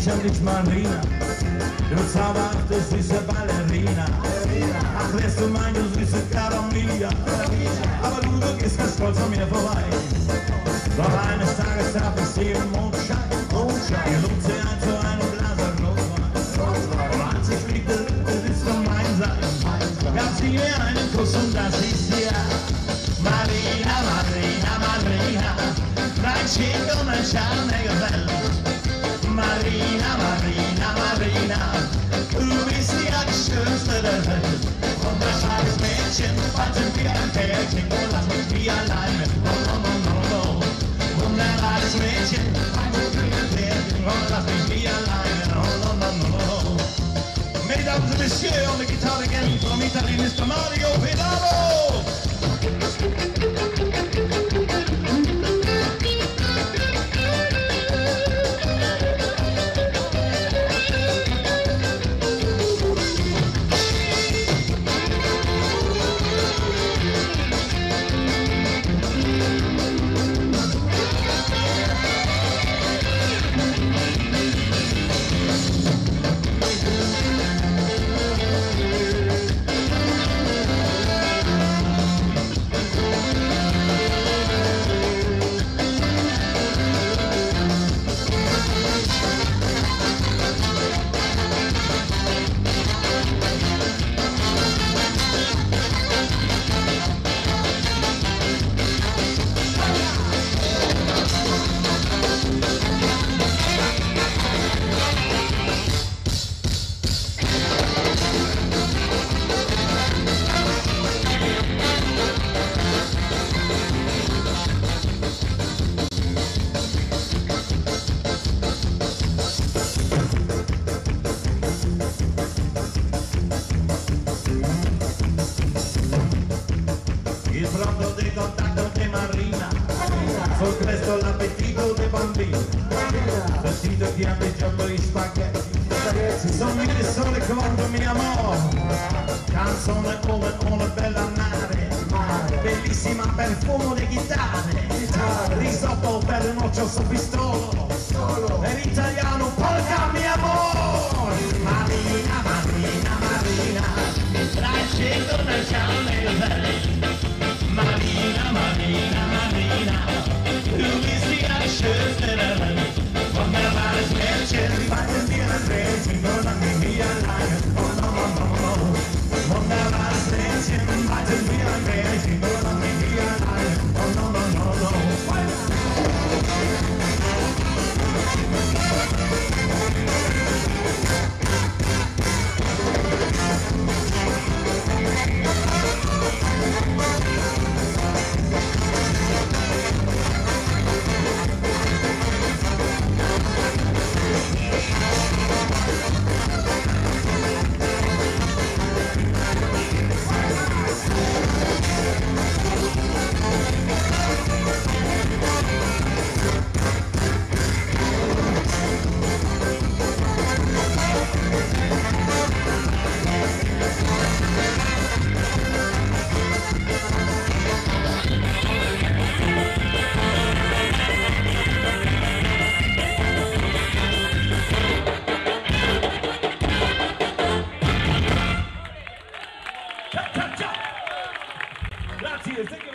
Marina, du zauberhafte süße Ballerina. Ach, wärst du meine süße Cara Mia, aber du, du gehst ganz stolz an mir vorbei. Doch eines Tages darf ich sie im Mondschein, ihr lud sie ein zu einem Glas Rotwein. Und als ich blickte, doch mein sein, gab sie mir einen Kuss und das ist ja Marina, Marina, Marina, mein Schick und mein Charme. Mesdames on the guitar again from Italy, Mr. Mario Pedalo! vestito di rameggiando gli spaghetti. Ragazzi sommigli solo ricordo mio amore Canzone come una bella nave Bellissima per fumo di chitarre. Risotto per noccio su pistolo Per italiano porca mia amore. Thank you.